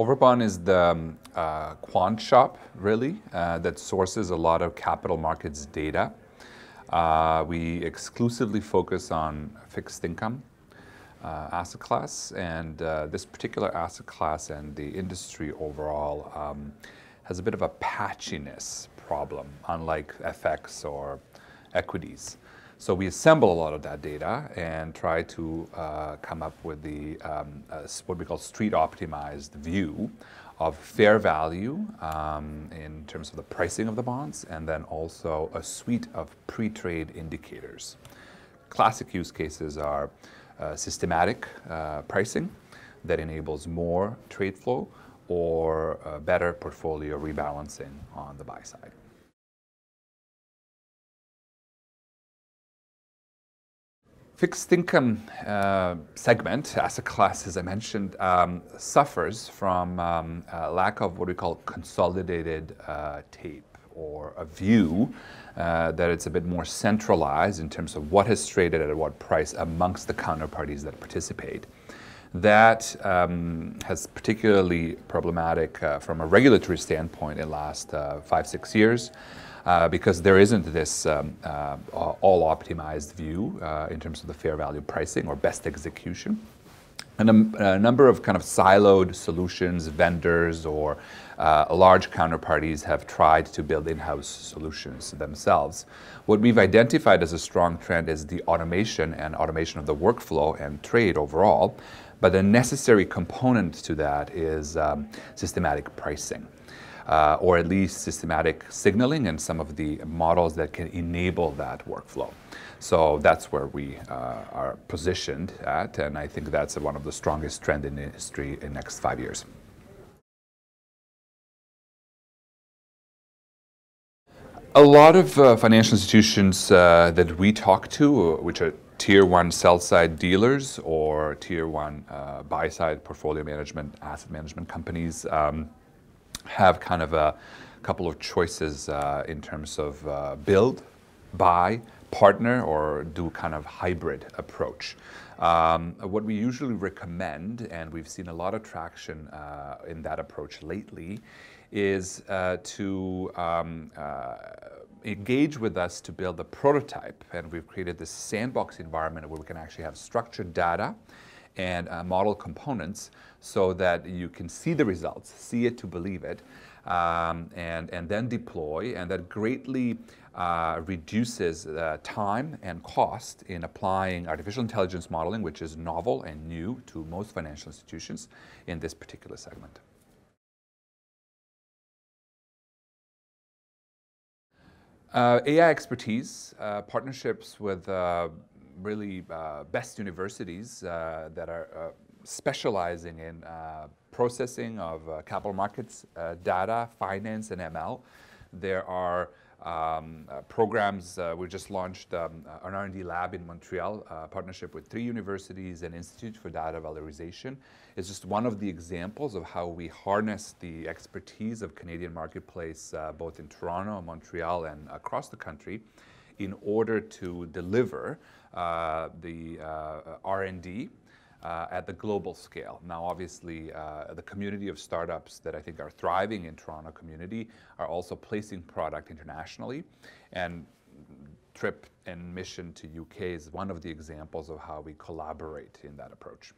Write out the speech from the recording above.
Overbond is the um, uh, quant shop, really, uh, that sources a lot of capital markets data. Uh, we exclusively focus on fixed income uh, asset class, and uh, this particular asset class and the industry overall um, has a bit of a patchiness problem, unlike FX or equities. So we assemble a lot of that data and try to uh, come up with the um, uh, what we call street optimized view of fair value um, in terms of the pricing of the bonds and then also a suite of pre-trade indicators. Classic use cases are uh, systematic uh, pricing that enables more trade flow or better portfolio rebalancing on the buy side. Fixed income uh, segment, asset class, as I mentioned, um, suffers from um, lack of what we call consolidated uh, tape or a view uh, that it's a bit more centralized in terms of what has traded at what price amongst the counterparties that participate. That um, has particularly problematic uh, from a regulatory standpoint in the last uh, five, six years. Uh, because there isn't this um, uh, all optimized view uh, in terms of the fair value pricing or best execution. And a, a number of kind of siloed solutions, vendors, or uh, large counterparties have tried to build in-house solutions themselves. What we've identified as a strong trend is the automation and automation of the workflow and trade overall, but a necessary component to that is um, systematic pricing uh, or at least systematic signaling and some of the models that can enable that workflow. So that's where we uh, are positioned at, and I think that's one of the strongest trends in the industry in the next five years. A lot of uh, financial institutions uh, that we talk to, which are tier one sell side dealers or tier one uh, buy side portfolio management, asset management companies, um, have kind of a couple of choices uh, in terms of uh, build, buy, partner, or do kind of hybrid approach. Um, what we usually recommend, and we've seen a lot of traction uh, in that approach lately, is uh, to um, uh, engage with us to build a prototype. And we've created this sandbox environment where we can actually have structured data and uh, model components so that you can see the results, see it to believe it, um, and, and then deploy. And that greatly uh, reduces uh, time and cost in applying artificial intelligence modeling, which is novel and new to most financial institutions in this particular segment. Uh, AI expertise, uh, partnerships with uh, really uh, best universities uh, that are uh, specializing in uh, processing of uh, capital markets data, finance, and ML. There are um, programs. We just launched um, an R&D lab in Montreal, partnership with three universities and Institute for Data Valorization. It's just one of the examples of how we harness the expertise of Canadian marketplace, both in Toronto, Montreal, and across the country, in order to deliver uh, the uh, R&D uh, at the global scale. Now, obviously, uh, the community of startups that I think are thriving in Toronto community are also placing product internationally. And Trip and Mission to UK is one of the examples of how we collaborate in that approach.